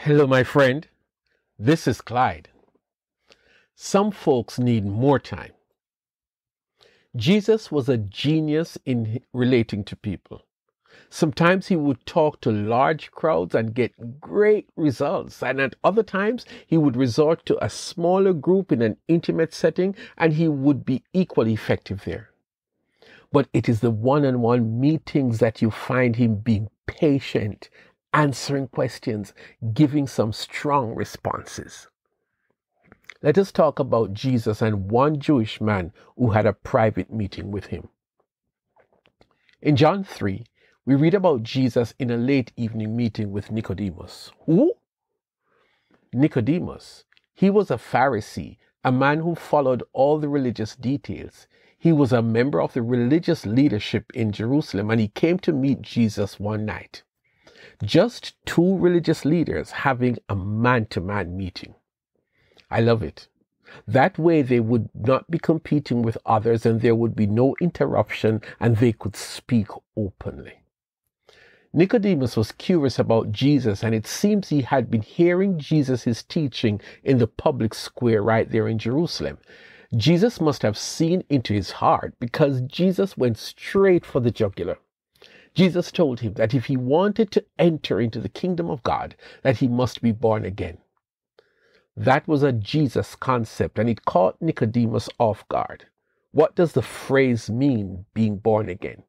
Hello, my friend. This is Clyde. Some folks need more time. Jesus was a genius in relating to people. Sometimes he would talk to large crowds and get great results, and at other times he would resort to a smaller group in an intimate setting and he would be equally effective there. But it is the one on one meetings that you find him being patient answering questions, giving some strong responses. Let us talk about Jesus and one Jewish man who had a private meeting with him. In John 3, we read about Jesus in a late evening meeting with Nicodemus. Who? Nicodemus. He was a Pharisee, a man who followed all the religious details. He was a member of the religious leadership in Jerusalem and he came to meet Jesus one night just two religious leaders having a man to man meeting. I love it. That way they would not be competing with others and there would be no interruption and they could speak openly. Nicodemus was curious about Jesus and it seems he had been hearing Jesus' teaching in the public square right there in Jerusalem. Jesus must have seen into his heart because Jesus went straight for the jugular. Jesus told him that if he wanted to enter into the kingdom of God, that he must be born again. That was a Jesus concept and it caught Nicodemus off guard. What does the phrase mean, being born again?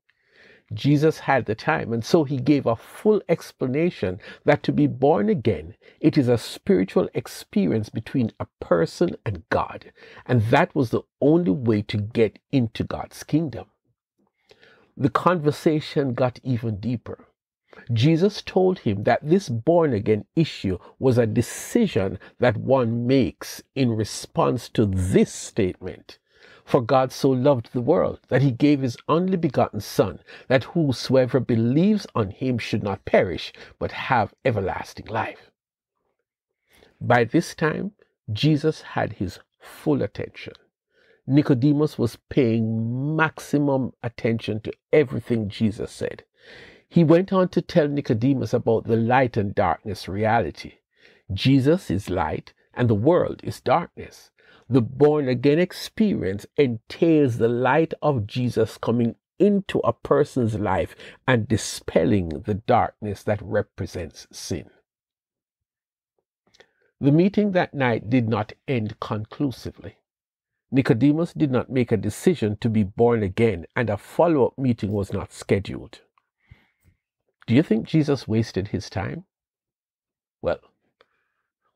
Jesus had the time, and so he gave a full explanation that to be born again, it is a spiritual experience between a person and God, and that was the only way to get into God's kingdom the conversation got even deeper. Jesus told him that this born again issue was a decision that one makes in response to this statement. For God so loved the world that he gave his only begotten Son, that whosoever believes on him should not perish, but have everlasting life. By this time, Jesus had his full attention. Nicodemus was paying maximum attention to everything Jesus said. He went on to tell Nicodemus about the light and darkness reality. Jesus is light and the world is darkness. The born again experience entails the light of Jesus coming into a person's life and dispelling the darkness that represents sin. The meeting that night did not end conclusively. Nicodemus did not make a decision to be born again, and a follow up meeting was not scheduled. Do you think Jesus wasted his time? Well,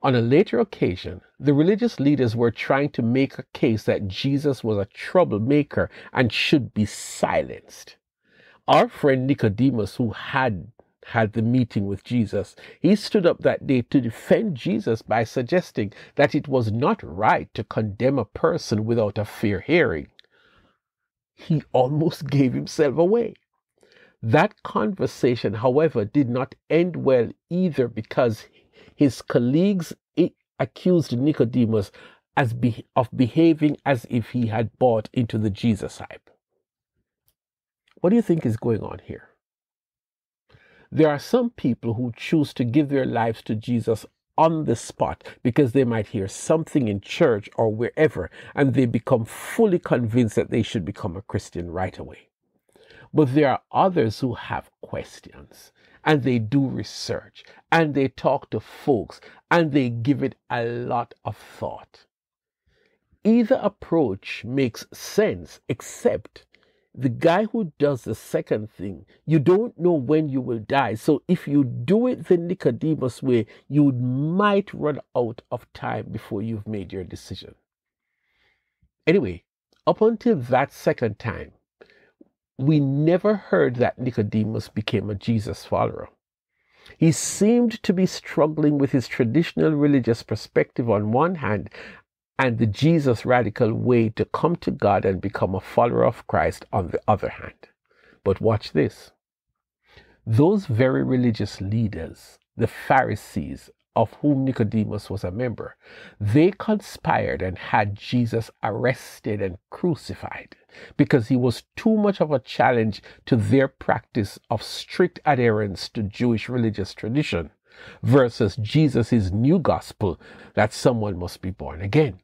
on a later occasion, the religious leaders were trying to make a case that Jesus was a troublemaker and should be silenced. Our friend Nicodemus, who had had the meeting with Jesus, he stood up that day to defend Jesus by suggesting that it was not right to condemn a person without a fair hearing. He almost gave himself away. That conversation, however, did not end well either because his colleagues accused Nicodemus as be- of behaving as if he had bought into the Jesus hype. What do you think is going on here? There are some people who choose to give their lives to Jesus on the spot because they might hear something in church or wherever and they become fully convinced that they should become a Christian right away. But there are others who have questions and they do research and they talk to folks and they give it a lot of thought. Either approach makes sense except the guy who does the second thing, you don't know when you will die. So if you do it the Nicodemus way, you might run out of time before you've made your decision. Anyway, up until that second time, we never heard that Nicodemus became a Jesus follower. He seemed to be struggling with his traditional religious perspective on one hand and the Jesus radical way to come to God and become a follower of Christ on the other hand. But watch this. Those very religious leaders, the Pharisees, of whom Nicodemus was a member, they conspired and had Jesus arrested and crucified because he was too much of a challenge to their practice of strict adherence to Jewish religious tradition. versus Jesus' new gospel that someone must be born again.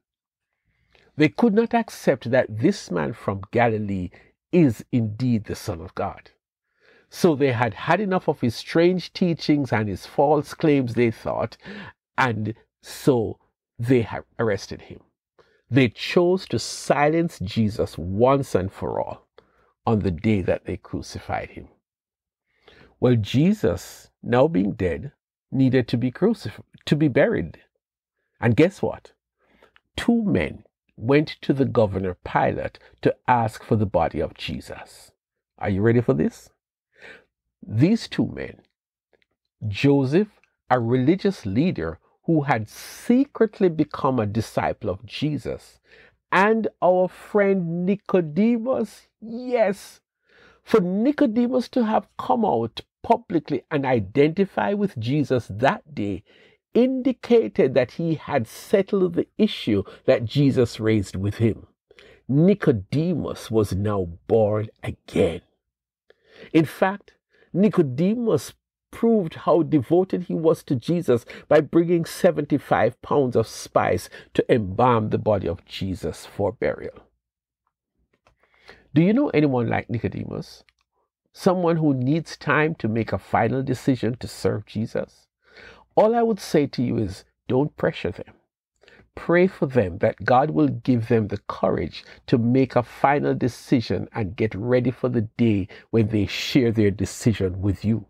They could not accept that this man from Galilee is indeed the Son of God. So they had had enough of his strange teachings and his false claims, they thought, and so they arrested him. They chose to silence Jesus once and for all on the day that they crucified him. Well, Jesus, now being dead, needed to be crucified, to be buried. And guess what? Two men went to the governor Pilate to ask for the body of Jesus. Are you ready for this? These two men, Joseph, a religious leader who had secretly become a disciple of Jesus, and our friend Nicodemus, yes, for Nicodemus to have come out publicly and identify with Jesus that day indicated that he had settled the issue that Jesus raised with him. Nicodemus was now born again. In fact, Nicodemus proved how devoted he was to Jesus by bringing 75 pounds of spice to embalm the body of Jesus for burial. Do you know anyone like Nicodemus? Someone who needs time to make a final decision to serve Jesus? All I would say to you is don't pressure them. Pray for them that God will give them the courage to make a final decision and get ready for the day when they share their decision with you.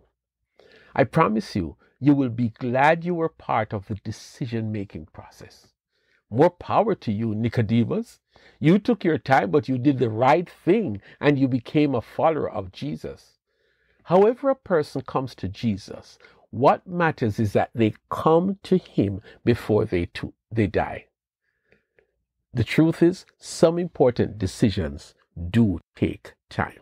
I promise you, you will be glad you were part of the decision making process. More power to you, Nicodemus. You took your time, but you did the right thing and you became a follower of Jesus. However, a person comes to Jesus, what matters is that they come to Him before they, to, they die. The truth is, some important decisions do take time.